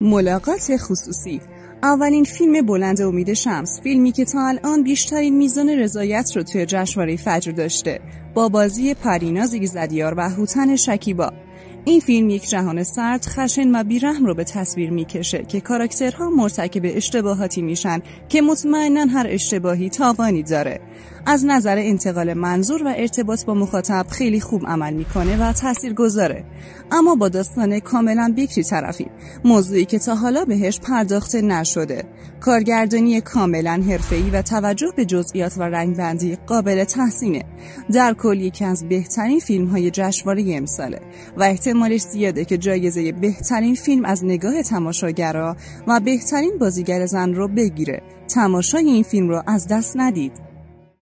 ملاقات خصوصی. اولین فیلم بلند امید شمس فیلمی که تا الان بیشترین میزان رضایت رو توی جشنواره فجر داشته. با بازی پریناز ایزدیار و هوتن شکیبا. این فیلم یک جهان سرد خشن و بیرحم رو به تصویر می‌کشه که کاراکترها مرتکب اشتباهاتی میشن که مطمئنا هر اشتباهی تاوانی داره. از نظر انتقال منظور و ارتباط با مخاطب خیلی خوب عمل می‌کنه و تأثیر گذاره اما با داستان کاملا بکری طرفی موضوعی که تا حالا بهش پرداخته نشده. کارگردانی کاملا حرفه‌ای و توجه به جزئیات و رنگبندی قابل تحسینه. در کل یکی از بهترین فیلم های جشنواره امساله و احتمالش زیاده که جایزه بهترین فیلم از نگاه تماشاگرها و بهترین بازیگر زن رو بگیره. تماشای این فیلم رو از دست ندید.